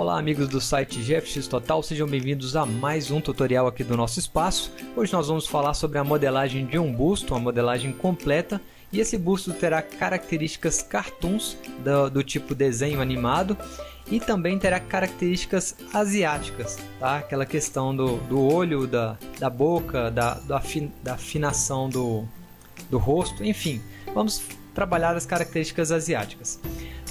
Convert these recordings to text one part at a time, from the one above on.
Olá amigos do site GFX Total, sejam bem-vindos a mais um tutorial aqui do nosso espaço. Hoje nós vamos falar sobre a modelagem de um busto, uma modelagem completa e esse busto terá características cartoons do, do tipo desenho animado e também terá características asiáticas, tá? aquela questão do, do olho, da, da boca, da, da, da afinação do, do rosto, enfim, vamos trabalhar as características asiáticas.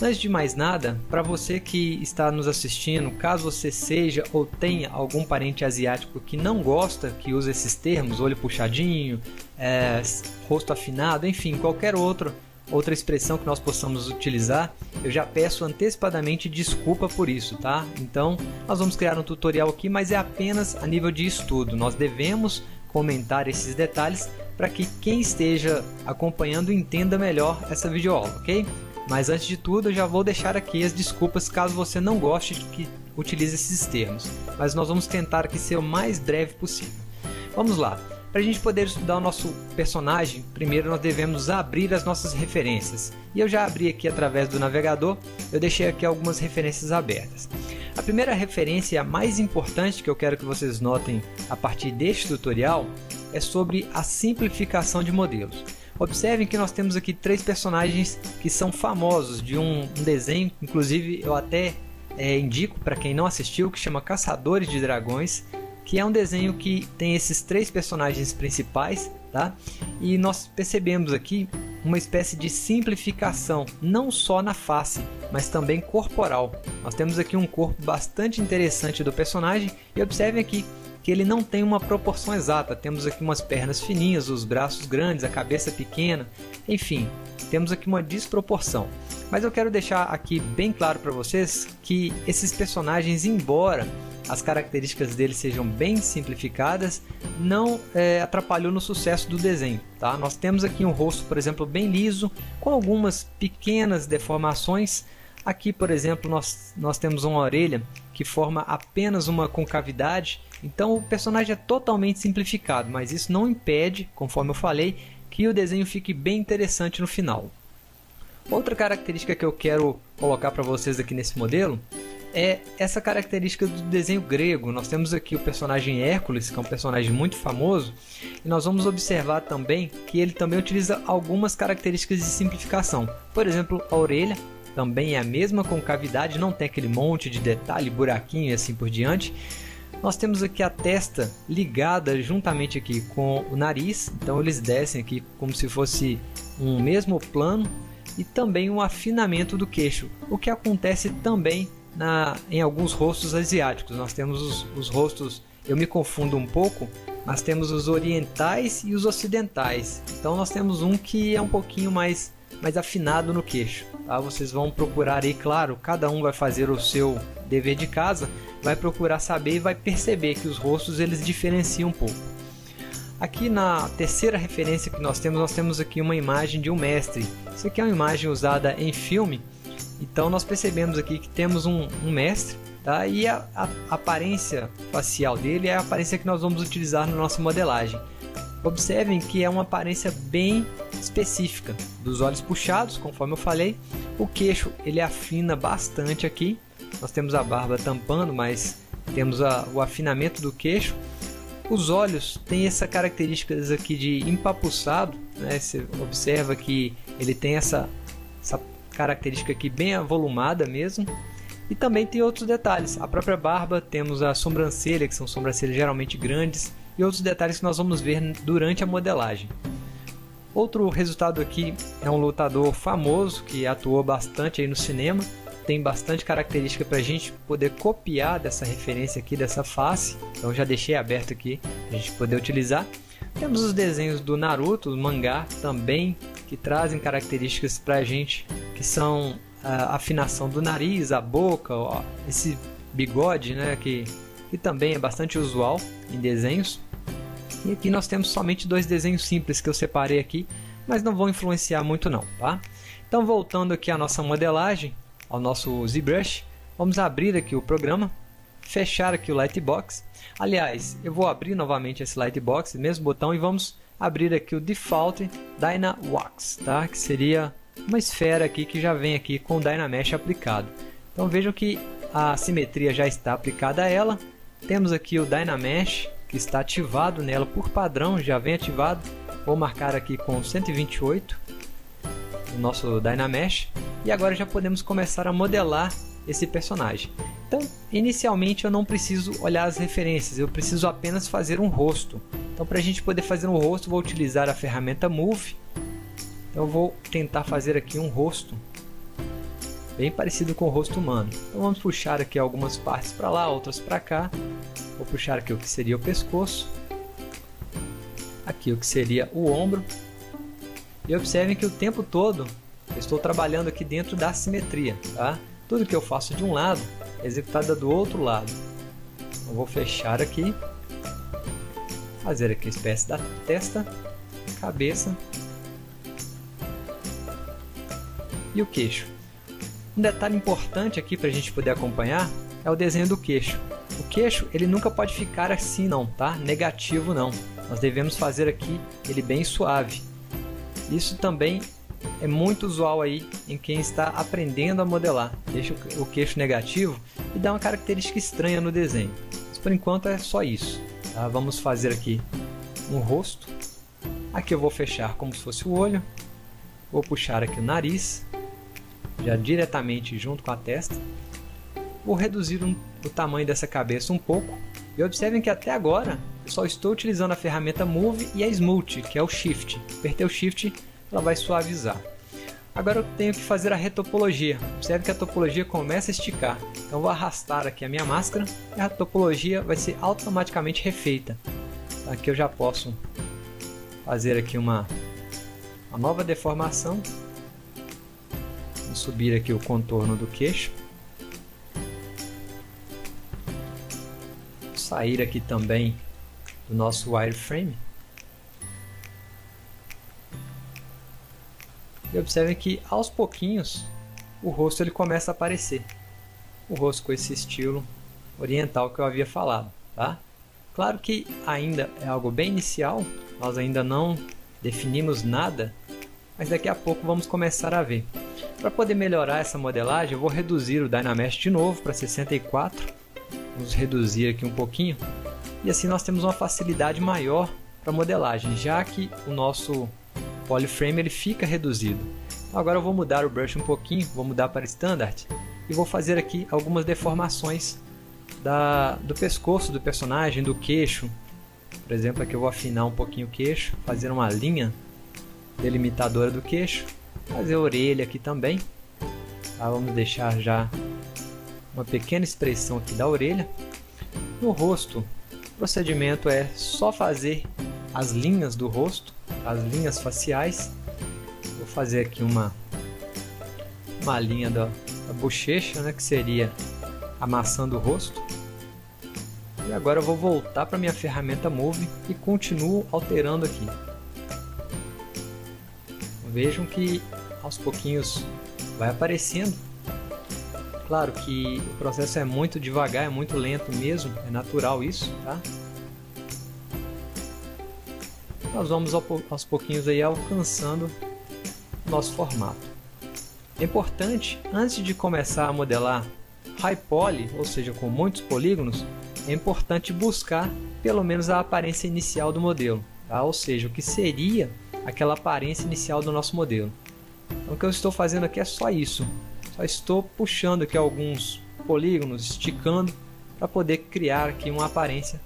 Antes de mais nada, para você que está nos assistindo, caso você seja ou tenha algum parente asiático que não gosta que use esses termos, olho puxadinho, é, rosto afinado, enfim, qualquer outro outra expressão que nós possamos utilizar, eu já peço antecipadamente desculpa por isso, tá? Então, nós vamos criar um tutorial aqui, mas é apenas a nível de estudo. Nós devemos comentar esses detalhes para que quem esteja acompanhando entenda melhor essa videoaula, ok? Mas antes de tudo, eu já vou deixar aqui as desculpas caso você não goste de que utilize esses termos. Mas nós vamos tentar aqui ser o mais breve possível. Vamos lá. Para a gente poder estudar o nosso personagem, primeiro nós devemos abrir as nossas referências. E eu já abri aqui através do navegador, eu deixei aqui algumas referências abertas. A primeira referência a mais importante que eu quero que vocês notem a partir deste tutorial é sobre a simplificação de modelos. Observem que nós temos aqui três personagens que são famosos de um, um desenho, inclusive eu até é, indico para quem não assistiu, que chama Caçadores de Dragões, que é um desenho que tem esses três personagens principais, tá? E nós percebemos aqui uma espécie de simplificação, não só na face, mas também corporal. Nós temos aqui um corpo bastante interessante do personagem e observem aqui que ele não tem uma proporção exata. Temos aqui umas pernas fininhas, os braços grandes, a cabeça pequena, enfim, temos aqui uma desproporção. Mas eu quero deixar aqui bem claro para vocês que esses personagens, embora as características deles sejam bem simplificadas, não é, atrapalhou no sucesso do desenho. Tá? Nós temos aqui um rosto, por exemplo, bem liso, com algumas pequenas deformações. Aqui, por exemplo, nós, nós temos uma orelha que forma apenas uma concavidade então o personagem é totalmente simplificado, mas isso não impede, conforme eu falei, que o desenho fique bem interessante no final. Outra característica que eu quero colocar para vocês aqui nesse modelo é essa característica do desenho grego. Nós temos aqui o personagem Hércules, que é um personagem muito famoso, e nós vamos observar também que ele também utiliza algumas características de simplificação. Por exemplo, a orelha também é a mesma concavidade, não tem aquele monte de detalhe, buraquinho e assim por diante. Nós temos aqui a testa ligada juntamente aqui com o nariz, então eles descem aqui como se fosse um mesmo plano e também um afinamento do queixo, o que acontece também na, em alguns rostos asiáticos. Nós temos os, os rostos, eu me confundo um pouco, mas temos os orientais e os ocidentais. Então nós temos um que é um pouquinho mais, mais afinado no queixo. Tá? Vocês vão procurar aí, claro, cada um vai fazer o seu dever de casa, vai procurar saber e vai perceber que os rostos eles diferenciam um pouco. Aqui na terceira referência que nós temos, nós temos aqui uma imagem de um mestre. Isso aqui é uma imagem usada em filme, então nós percebemos aqui que temos um, um mestre, tá? e a, a, aparência facial dele é a aparência que nós vamos utilizar na nossa modelagem. Observem que é uma aparência bem específica, dos olhos puxados, conforme eu falei, o queixo ele afina bastante aqui, nós temos a barba tampando, mas temos a, o afinamento do queixo. Os olhos têm essa característica aqui de empapuçado, né? Você observa que ele tem essa, essa característica aqui bem avolumada mesmo. E também tem outros detalhes. A própria barba, temos a sobrancelha, que são sobrancelhas geralmente grandes, e outros detalhes que nós vamos ver durante a modelagem. Outro resultado aqui é um lutador famoso que atuou bastante aí no cinema, tem bastante característica para a gente poder copiar dessa referência aqui, dessa face. Então já deixei aberto aqui para a gente poder utilizar. Temos os desenhos do Naruto, do mangá também, que trazem características para a gente, que são a afinação do nariz, a boca, ó, esse bigode, né, que, que também é bastante usual em desenhos. E aqui nós temos somente dois desenhos simples que eu separei aqui, mas não vão influenciar muito não, tá? Então voltando aqui à nossa modelagem, ao nosso ZBrush, vamos abrir aqui o programa, fechar aqui o Lightbox. Aliás, eu vou abrir novamente esse Lightbox, mesmo botão, e vamos abrir aqui o Default Dynavox, tá? que seria uma esfera aqui que já vem aqui com o Dynamesh aplicado. Então vejam que a simetria já está aplicada a ela. Temos aqui o Dynamesh, que está ativado nela por padrão, já vem ativado. Vou marcar aqui com 128 o nosso Dynamesh. E agora já podemos começar a modelar esse personagem. Então, inicialmente eu não preciso olhar as referências, eu preciso apenas fazer um rosto. Então, para a gente poder fazer um rosto, vou utilizar a ferramenta Move. Então, vou tentar fazer aqui um rosto bem parecido com o rosto humano. Então, vamos puxar aqui algumas partes para lá, outras para cá. Vou puxar aqui o que seria o pescoço, aqui o que seria o ombro. E observem que o tempo todo eu estou trabalhando aqui dentro da simetria, tá? Tudo que eu faço de um lado é executado do outro lado. Vou fechar aqui, fazer aqui a espécie da testa, cabeça e o queixo. Um detalhe importante aqui para a gente poder acompanhar é o desenho do queixo. O queixo ele nunca pode ficar assim não, tá? Negativo não. Nós devemos fazer aqui ele bem suave. Isso também é muito usual aí em quem está aprendendo a modelar. Deixa o queixo negativo e dá uma característica estranha no desenho. Mas por enquanto é só isso. Tá? Vamos fazer aqui um rosto. Aqui eu vou fechar como se fosse o olho. Vou puxar aqui o nariz, já diretamente junto com a testa. Vou reduzir um, o tamanho dessa cabeça um pouco. E observem que até agora só estou utilizando a ferramenta Move e a Smooth, que é o Shift. Apertei o Shift ela vai suavizar. Agora eu tenho que fazer a retopologia. Observe que a topologia começa a esticar. Então vou arrastar aqui a minha máscara e a topologia vai ser automaticamente refeita. Aqui eu já posso fazer aqui uma, uma nova deformação. Vou subir aqui o contorno do queixo. Sair aqui também do nosso wireframe. E observem que aos pouquinhos o rosto ele começa a aparecer. O rosto com esse estilo oriental que eu havia falado, tá? Claro que ainda é algo bem inicial, nós ainda não definimos nada, mas daqui a pouco vamos começar a ver. Para poder melhorar essa modelagem, eu vou reduzir o Dynamesh de novo para 64. Vamos reduzir aqui um pouquinho. E assim nós temos uma facilidade maior para modelagem, já que o nosso polyframe ele fica reduzido. Agora eu vou mudar o brush um pouquinho, vou mudar para Standard e vou fazer aqui algumas deformações da, do pescoço do personagem, do queixo. Por exemplo, aqui eu vou afinar um pouquinho o queixo, fazer uma linha delimitadora do queixo, fazer a orelha aqui também. Tá, vamos deixar já uma pequena expressão aqui da orelha. No rosto, o procedimento é só fazer as linhas do rosto, as linhas faciais. Vou fazer aqui uma, uma linha da, da bochecha, né, que seria a maçã do rosto. E agora eu vou voltar para minha ferramenta Move e continuo alterando aqui. Vejam que aos pouquinhos vai aparecendo. Claro que o processo é muito devagar, é muito lento mesmo, é natural isso, tá? nós vamos aos pouquinhos aí alcançando nosso formato. É importante, antes de começar a modelar high poly, ou seja, com muitos polígonos, é importante buscar pelo menos a aparência inicial do modelo, tá? ou seja, o que seria aquela aparência inicial do nosso modelo. Então, o que eu estou fazendo aqui é só isso, só estou puxando aqui alguns polígonos, esticando para poder criar aqui uma aparência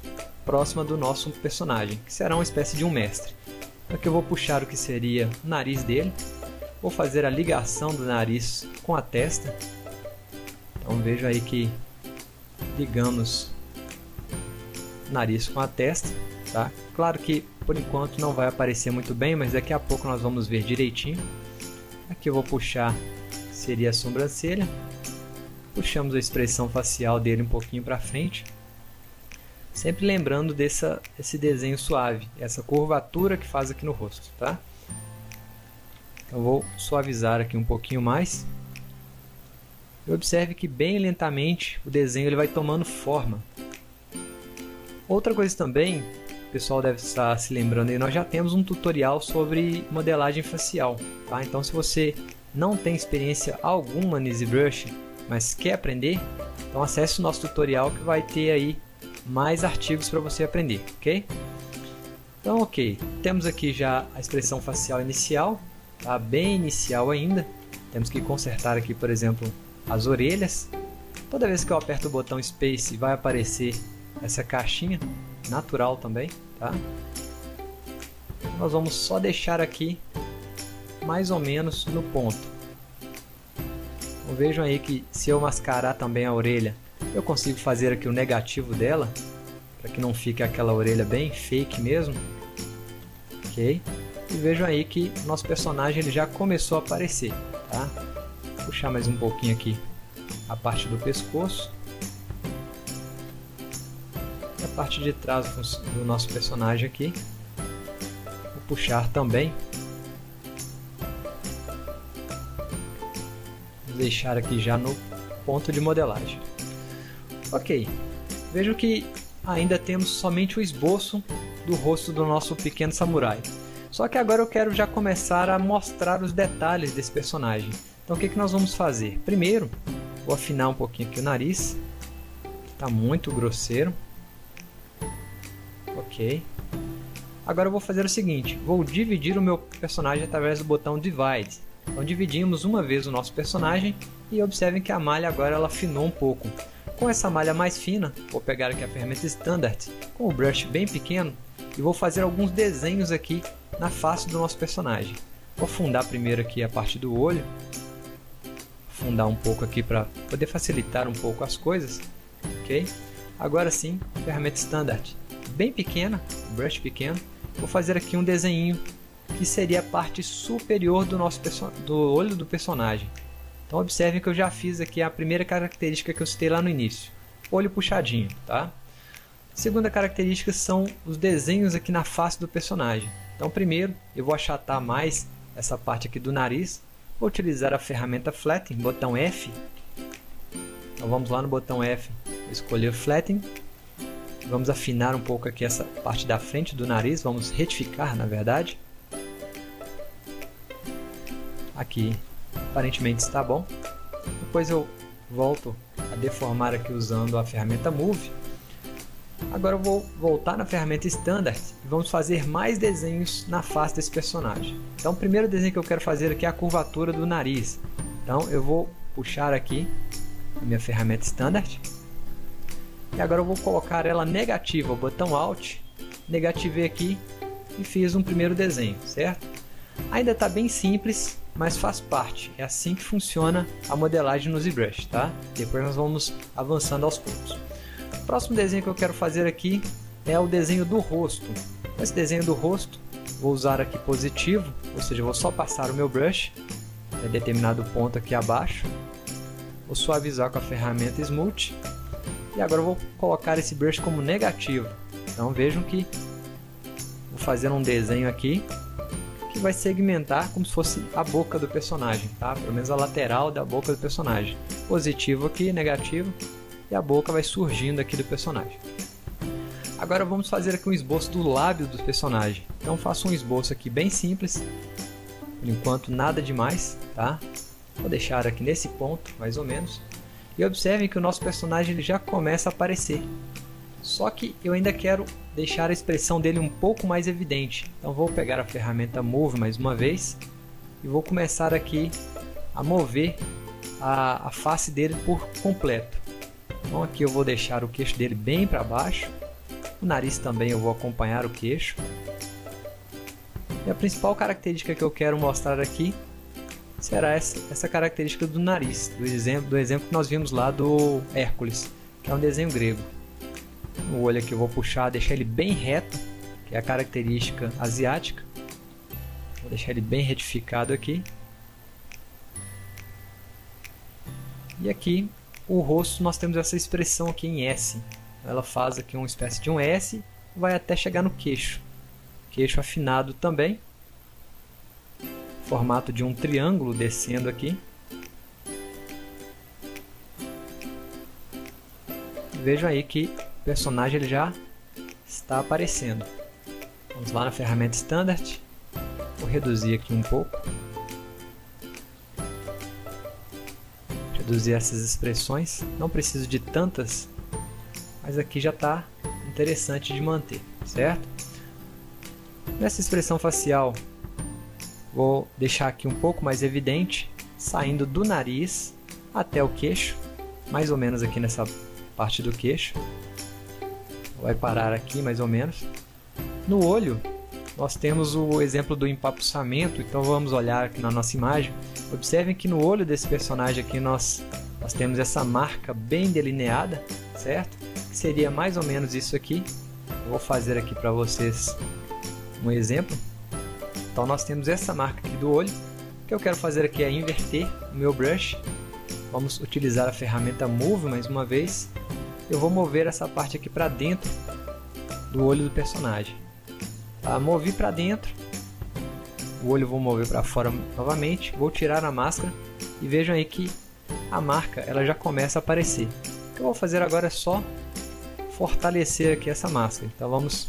próxima do nosso personagem, que será uma espécie de um mestre. Aqui eu vou puxar o que seria o nariz dele, vou fazer a ligação do nariz com a testa. Então vejo aí que ligamos o nariz com a testa, tá? Claro que por enquanto não vai aparecer muito bem, mas daqui a pouco nós vamos ver direitinho. Aqui eu vou puxar seria a sobrancelha. Puxamos a expressão facial dele um pouquinho para frente. Sempre lembrando dessa, desse desenho suave, essa curvatura que faz aqui no rosto, tá? Então vou suavizar aqui um pouquinho mais. E observe que bem lentamente o desenho ele vai tomando forma. Outra coisa também, o pessoal deve estar se lembrando aí, nós já temos um tutorial sobre modelagem facial, tá? Então se você não tem experiência alguma no EasyBrush, mas quer aprender, então acesse o nosso tutorial que vai ter aí mais artigos para você aprender, ok? Então, ok, temos aqui já a expressão facial inicial, tá bem inicial ainda. Temos que consertar aqui, por exemplo, as orelhas. Toda vez que eu aperto o botão Space vai aparecer essa caixinha, natural também, tá? Nós vamos só deixar aqui mais ou menos no ponto. Então, vejam aí que se eu mascarar também a orelha, eu consigo fazer aqui o negativo dela, para que não fique aquela orelha bem fake mesmo. Ok? E vejam aí que nosso personagem ele já começou a aparecer, tá? Vou puxar mais um pouquinho aqui a parte do pescoço. E a parte de trás do nosso personagem aqui. Vou puxar também deixar aqui já no ponto de modelagem. Ok, vejo que ainda temos somente o esboço do rosto do nosso pequeno samurai. Só que agora eu quero já começar a mostrar os detalhes desse personagem. Então o que, que nós vamos fazer? Primeiro, vou afinar um pouquinho aqui o nariz. Está muito grosseiro. Ok. Agora eu vou fazer o seguinte, vou dividir o meu personagem através do botão Divide. Então dividimos uma vez o nosso personagem e observem que a malha agora ela afinou um pouco. Com essa malha mais fina, vou pegar aqui a ferramenta Standard com o brush bem pequeno e vou fazer alguns desenhos aqui na face do nosso personagem. Vou afundar primeiro aqui a parte do olho, afundar um pouco aqui para poder facilitar um pouco as coisas, ok? Agora sim, ferramenta Standard bem pequena, brush pequeno, vou fazer aqui um desenho que seria a parte superior do nosso do olho do personagem. Então observem que eu já fiz aqui a primeira característica que eu citei lá no início, olho puxadinho, tá? Segunda característica são os desenhos aqui na face do personagem. Então primeiro eu vou achatar mais essa parte aqui do nariz, vou utilizar a ferramenta Flatten, botão F. Então vamos lá no botão F, escolher Flatten. Vamos afinar um pouco aqui essa parte da frente do nariz, vamos retificar na verdade aqui aparentemente está bom. Depois eu volto a deformar aqui usando a ferramenta Move. Agora eu vou voltar na ferramenta Standard e vamos fazer mais desenhos na face desse personagem. Então o primeiro desenho que eu quero fazer aqui é a curvatura do nariz. Então eu vou puxar aqui a minha ferramenta Standard. E agora eu vou colocar ela negativa, o botão Alt, negativei aqui e fiz um primeiro desenho, certo? Ainda está bem simples, mas faz parte. É assim que funciona a modelagem no ZBrush, tá? Depois nós vamos avançando aos poucos. O próximo desenho que eu quero fazer aqui é o desenho do rosto. Esse desenho do rosto, vou usar aqui positivo, ou seja, vou só passar o meu brush em determinado ponto aqui abaixo. Vou suavizar com a ferramenta Smooth. E agora vou colocar esse brush como negativo. Então vejam que vou fazer um desenho aqui que vai segmentar como se fosse a boca do personagem, tá? Pelo menos a lateral da boca do personagem. Positivo aqui, negativo, e a boca vai surgindo aqui do personagem. Agora vamos fazer aqui um esboço do lábio do personagem. Então faço um esboço aqui bem simples, por enquanto nada demais, tá? Vou deixar aqui nesse ponto, mais ou menos. E observem que o nosso personagem ele já começa a aparecer. Só que eu ainda quero deixar a expressão dele um pouco mais evidente. Então vou pegar a ferramenta Move mais uma vez e vou começar aqui a mover a, a face dele por completo. Então aqui eu vou deixar o queixo dele bem para baixo, o nariz também eu vou acompanhar o queixo. E a principal característica que eu quero mostrar aqui será essa, essa característica do nariz, do exemplo, do exemplo que nós vimos lá do Hércules, que é um desenho grego. O olho aqui eu vou puxar, deixar ele bem reto, que é a característica asiática. Vou deixar ele bem retificado aqui. E aqui o rosto nós temos essa expressão aqui em S. Ela faz aqui uma espécie de um S, vai até chegar no queixo. Queixo afinado também. Formato de um triângulo descendo aqui. Vejam aí que o personagem ele já está aparecendo. Vamos lá na ferramenta Standard. Vou reduzir aqui um pouco. Reduzir essas expressões. Não preciso de tantas, mas aqui já está interessante de manter, certo? Nessa expressão facial, vou deixar aqui um pouco mais evidente, saindo do nariz até o queixo, mais ou menos aqui nessa parte do queixo. Vai parar aqui mais ou menos. No olho, nós temos o exemplo do empapuçamento, então vamos olhar aqui na nossa imagem. Observem que no olho desse personagem aqui nós, nós temos essa marca bem delineada, certo? Que seria mais ou menos isso aqui. vou fazer aqui para vocês um exemplo. Então nós temos essa marca aqui do olho. O que eu quero fazer aqui é inverter o meu brush. Vamos utilizar a ferramenta Move mais uma vez. Eu vou mover essa parte aqui para dentro do olho do personagem. Tá? Movi para dentro, o olho vou mover para fora novamente, vou tirar a máscara e vejam aí que a marca ela já começa a aparecer. O que eu vou fazer agora é só fortalecer aqui essa máscara. Então vamos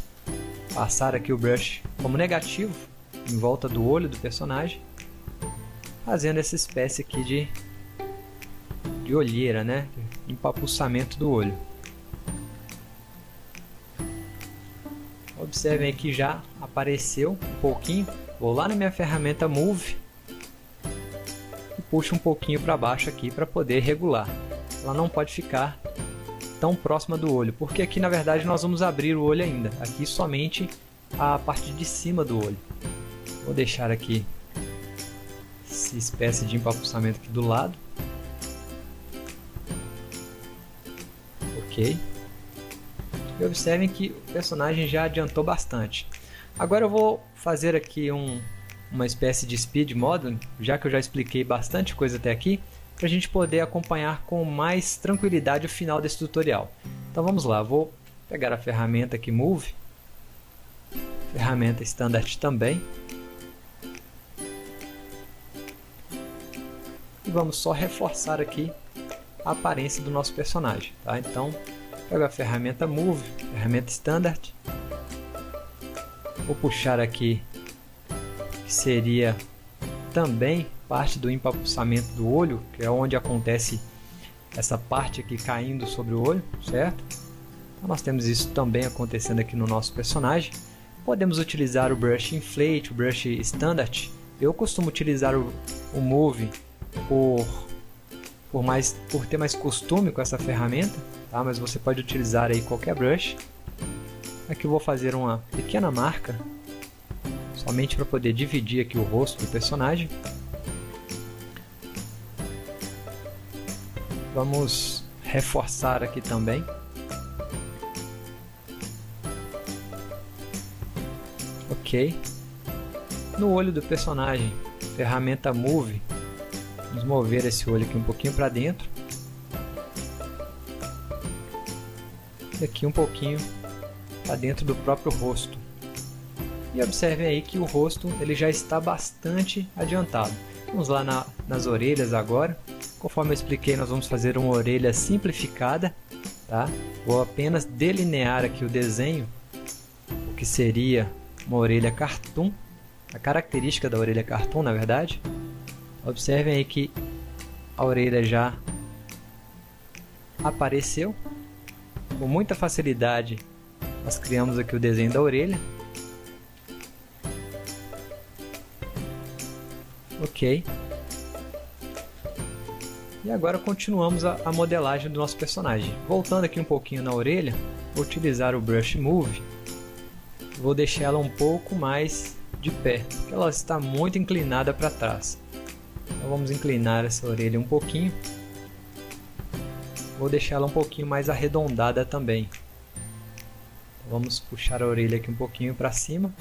passar aqui o brush como negativo em volta do olho do personagem, fazendo essa espécie aqui de, de olheira, né? Empapuçamento do olho. Observem que já apareceu um pouquinho. Vou lá na minha ferramenta Move e puxo um pouquinho para baixo aqui para poder regular. Ela não pode ficar tão próxima do olho, porque aqui na verdade nós vamos abrir o olho ainda. Aqui somente a parte de cima do olho. Vou deixar aqui essa espécie de empapuçamento aqui do lado. E observem que o personagem já adiantou bastante. Agora eu vou fazer aqui um, uma espécie de speed modeling, já que eu já expliquei bastante coisa até aqui, para a gente poder acompanhar com mais tranquilidade o final desse tutorial. Então vamos lá, vou pegar a ferramenta aqui Move, ferramenta Standard também, e vamos só reforçar aqui a aparência do nosso personagem. Tá? Então Pego a ferramenta Move, ferramenta Standard. Vou puxar aqui, que seria também parte do empapuçamento do olho, que é onde acontece essa parte aqui caindo sobre o olho, certo? Então nós temos isso também acontecendo aqui no nosso personagem. Podemos utilizar o Brush Inflate, o Brush Standard. Eu costumo utilizar o, o Move por, por, mais, por ter mais costume com essa ferramenta, tá? mas você pode utilizar aí qualquer brush. Aqui eu vou fazer uma pequena marca, somente para poder dividir aqui o rosto do personagem. Vamos reforçar aqui também. Ok. No olho do personagem, ferramenta Move, vamos mover esse olho aqui um pouquinho para dentro. e aqui um pouquinho para dentro do próprio rosto. E observem aí que o rosto ele já está bastante adiantado. Vamos lá na, nas orelhas agora. Conforme eu expliquei, nós vamos fazer uma orelha simplificada. Tá? Vou apenas delinear aqui o desenho, o que seria uma orelha cartoon, a característica da orelha cartoon, na verdade. Observem aí que a orelha já apareceu com muita facilidade, nós criamos aqui o desenho da orelha. Ok. E agora continuamos a, a, modelagem do nosso personagem. Voltando aqui um pouquinho na orelha, vou utilizar o Brush Move. Vou deixar ela um pouco mais de pé, porque ela está muito inclinada para trás. Então vamos inclinar essa orelha um pouquinho vou deixar ela um pouquinho mais arredondada também. Vamos puxar a orelha aqui um pouquinho para cima,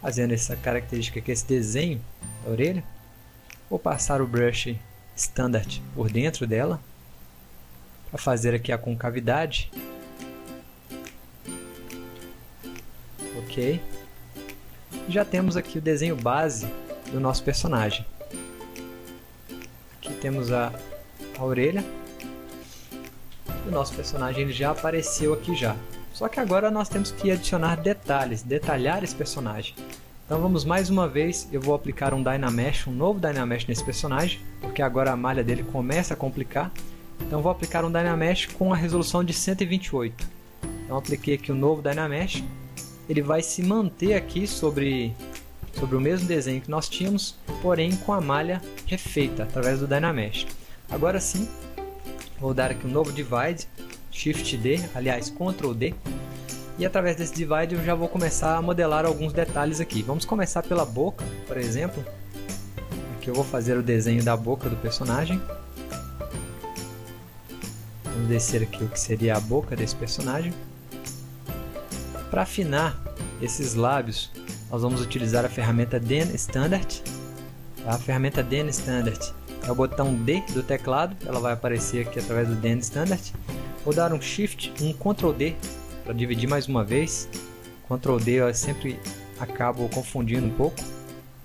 fazendo essa característica aqui, esse desenho da orelha. Vou passar o brush standard por dentro dela, para fazer aqui a concavidade. Ok. Já temos aqui o desenho base do nosso personagem. Temos a, a orelha o nosso personagem ele já apareceu aqui já. Só que agora nós temos que adicionar detalhes, detalhar esse personagem. Então vamos mais uma vez, eu vou aplicar um Dynamesh, um novo Dynamesh nesse personagem, porque agora a malha dele começa a complicar. Então vou aplicar um Dynamesh com a resolução de 128. Então apliquei aqui o um novo Dynamesh. Ele vai se manter aqui sobre, sobre o mesmo desenho que nós tínhamos, porém com a malha refeita através do Dynamesh. Agora sim, vou dar aqui um novo Divide, Shift D, aliás Ctrl D. E através desse divide eu já vou começar a modelar alguns detalhes aqui. Vamos começar pela boca, por exemplo. Aqui eu vou fazer o desenho da boca do personagem. Vamos descer aqui o que seria a boca desse personagem. Para afinar esses lábios, nós vamos utilizar a ferramenta Den Standard. Tá? A ferramenta Den Standard é o botão D do teclado, ela vai aparecer aqui através do Den Standard. Vou dar um Shift, um Ctrl D para dividir mais uma vez. Ctrl D eu sempre acabo confundindo um pouco.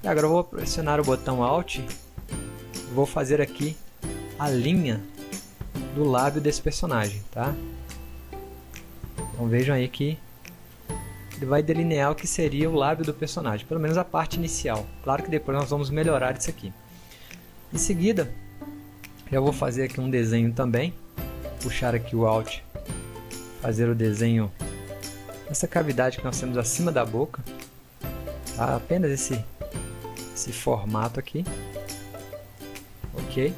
E agora vou pressionar o botão Alt. Vou fazer aqui a linha do lábio desse personagem, tá? Então vejam aí que vai delinear o que seria o lábio do personagem, pelo menos a parte inicial. Claro que depois nós vamos melhorar isso aqui. Em seguida, já vou fazer aqui um desenho também. Puxar aqui o Alt fazer o desenho nessa cavidade que nós temos acima da boca. Tá? Apenas esse, esse formato aqui. Ok.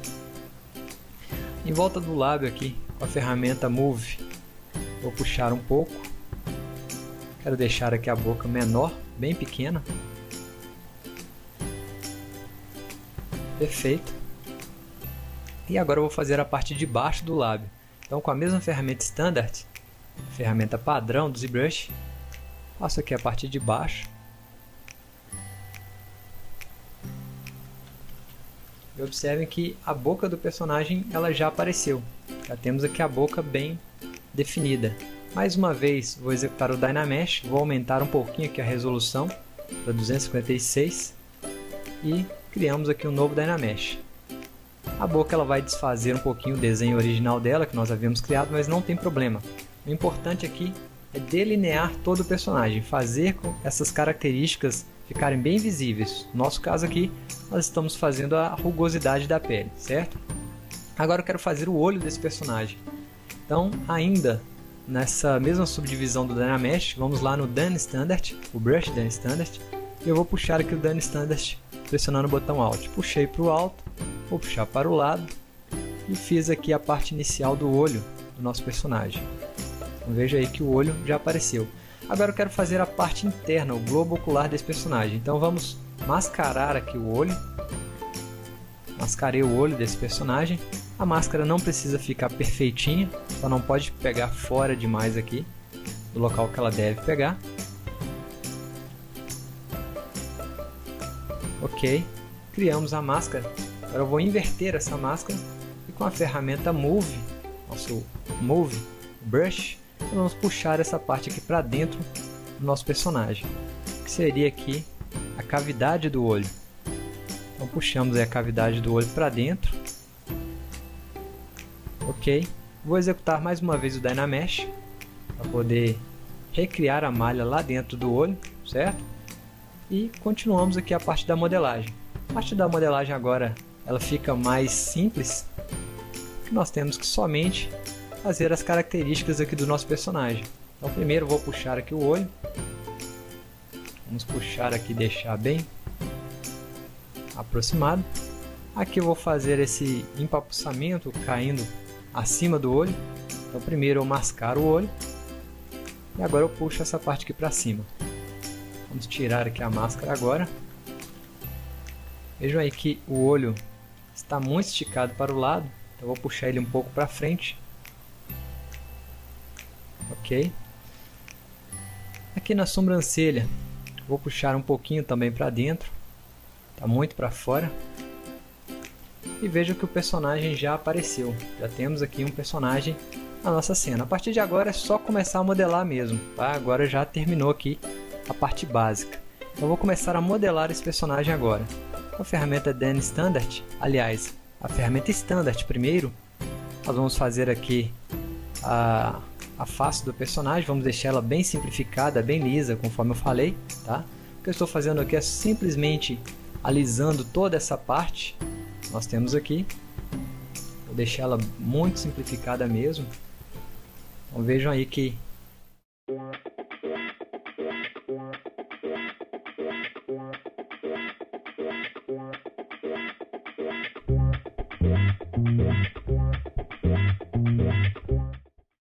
Em volta do lábio aqui, com a ferramenta Move, vou puxar um pouco. Quero deixar aqui a boca menor, bem pequena. Perfeito. E agora eu vou fazer a parte de baixo do lábio. Então com a mesma ferramenta Standard, ferramenta padrão do ZBrush. Passo aqui a parte de baixo. E observem que a boca do personagem ela já apareceu. Já temos aqui a boca bem definida. Mais uma vez vou executar o Dynamesh, vou aumentar um pouquinho aqui a resolução para 256 e criamos aqui um novo Dynamesh. A boca ela vai desfazer um pouquinho o desenho original dela que nós havíamos criado, mas não tem problema. O importante aqui é delinear todo o personagem, fazer com essas características ficarem bem visíveis. No nosso caso aqui, nós estamos fazendo a rugosidade da pele, certo? Agora eu quero fazer o olho desse personagem. Então, ainda nessa mesma subdivisão do Dynamesh, vamos lá no Dan Standard, o Brush Dan Standard, e eu vou puxar aqui o Dan Standard pressionando o botão Alt. Puxei para o alto, vou puxar para o lado e fiz aqui a parte inicial do olho do nosso personagem. Então veja aí que o olho já apareceu. Agora eu quero fazer a parte interna, o globo ocular desse personagem. Então vamos mascarar aqui o olho. Mascarei o olho desse personagem. A máscara não precisa ficar perfeitinha, só não pode pegar fora demais aqui do local que ela deve pegar. Ok, criamos a máscara. Agora eu vou inverter essa máscara e com a ferramenta Move, nosso Move Brush, vamos puxar essa parte aqui para dentro do nosso personagem, que seria aqui a cavidade do olho. Então puxamos a cavidade do olho para dentro. Ok. Vou executar mais uma vez o Dynamesh para poder recriar a malha lá dentro do olho, certo? E continuamos aqui a parte da modelagem. A parte da modelagem agora ela fica mais simples, nós temos que somente fazer as características aqui do nosso personagem. Então primeiro vou puxar aqui o olho. Vamos puxar aqui deixar bem aproximado. Aqui eu vou fazer esse empapuçamento caindo acima do olho. Então primeiro eu mascaro o olho. E agora eu puxo essa parte aqui para cima. Vamos tirar aqui a máscara agora. Vejam aí que o olho está muito esticado para o lado. Então vou puxar ele um pouco para frente ok? Aqui na sobrancelha, vou puxar um pouquinho também para dentro, tá muito para fora. E veja que o personagem já apareceu, já temos aqui um personagem na nossa cena. A partir de agora é só começar a modelar mesmo, tá? Agora já terminou aqui a parte básica. Então vou começar a modelar esse personagem agora. A ferramenta Dan Standard, aliás, a ferramenta Standard primeiro, nós vamos fazer aqui a a face do personagem, vamos deixar ela bem simplificada, bem lisa, conforme eu falei, tá? que eu estou fazendo aqui é simplesmente alisando toda essa parte. Nós temos aqui. Vou deixar ela muito simplificada mesmo. Então vejam aí que